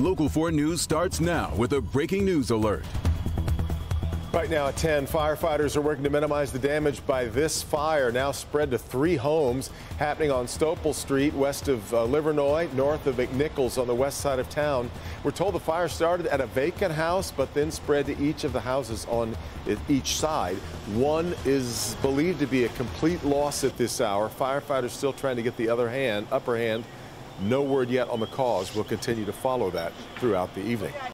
Local 4 News starts now with a breaking news alert. Right now at 10, firefighters are working to minimize the damage by this fire, now spread to three homes happening on Stoepel Street, west of uh, Livernois, north of McNichols on the west side of town. We're told the fire started at a vacant house, but then spread to each of the houses on each side. One is believed to be a complete loss at this hour. Firefighters still trying to get the other hand, upper hand. No word yet on the cause. We'll continue to follow that throughout the evening.